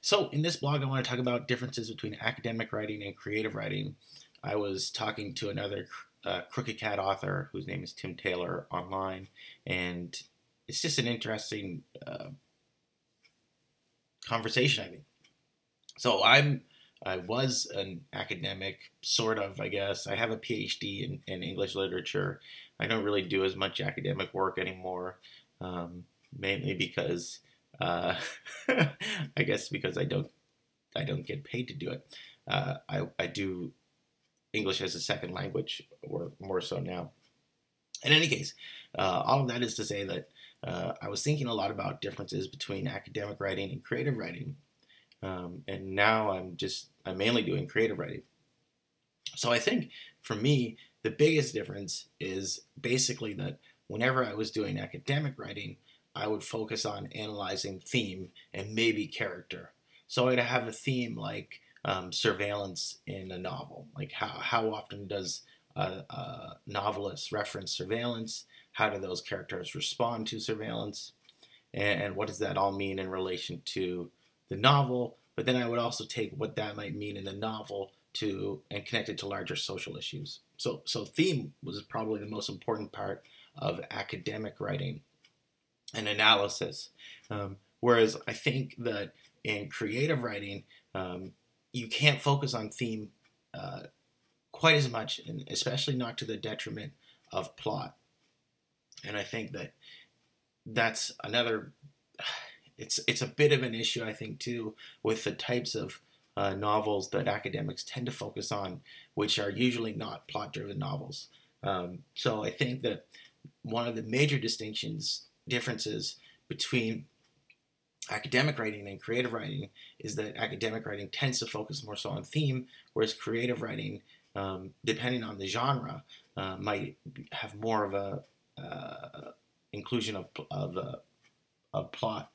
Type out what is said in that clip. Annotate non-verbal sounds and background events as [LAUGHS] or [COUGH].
So, in this blog, I want to talk about differences between academic writing and creative writing. I was talking to another uh, Crooked Cat author whose name is Tim Taylor online, and it's just an interesting uh, conversation, I think. So, I'm I was an academic, sort of, I guess. I have a PhD in, in English literature. I don't really do as much academic work anymore, um, mainly because uh, [LAUGHS] I guess because I don't I don't get paid to do it. Uh, I I do English as a second language, or more so now. In any case, uh, all of that is to say that uh, I was thinking a lot about differences between academic writing and creative writing, um, and now I'm just I'm mainly doing creative writing. So I think for me the biggest difference is basically that whenever I was doing academic writing, I would focus on analyzing theme and maybe character. So I'd have a theme like um, surveillance in a novel. Like how, how often does a, a, novelist reference surveillance? How do those characters respond to surveillance? And, and what does that all mean in relation to the novel? But then I would also take what that might mean in the novel to and connect it to larger social issues. So, so theme was probably the most important part of academic writing and analysis. Um, whereas I think that in creative writing, um, you can't focus on theme uh, quite as much, and especially not to the detriment of plot. And I think that that's another. [SIGHS] It's it's a bit of an issue, I think, too, with the types of uh, novels that academics tend to focus on, which are usually not plot-driven novels. Um, so I think that one of the major distinctions differences between academic writing and creative writing is that academic writing tends to focus more so on theme, whereas creative writing, um, depending on the genre, uh, might have more of a uh, inclusion of of, uh, of plot.